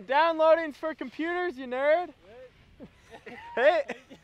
Downloading for computers, you nerd. hey.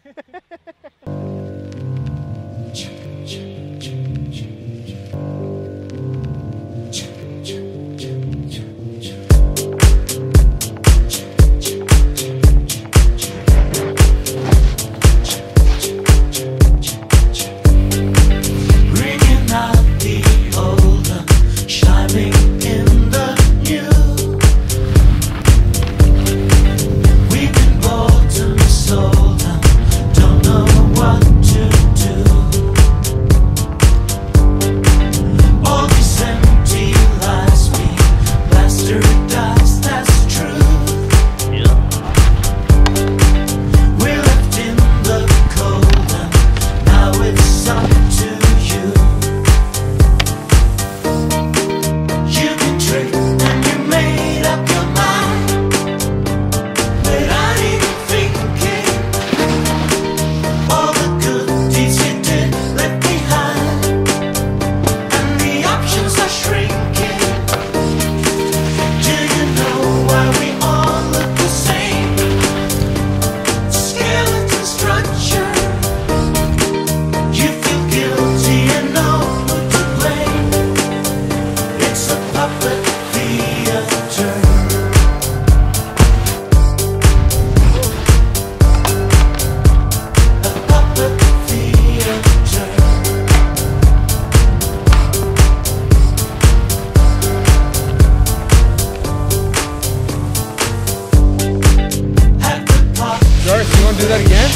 do that again?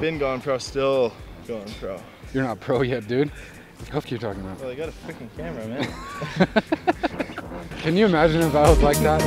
Been going pro, still going pro. You're not pro yet, dude. What the fuck are you talking about? Well, I got a freaking camera, man. Can you imagine if I was like that?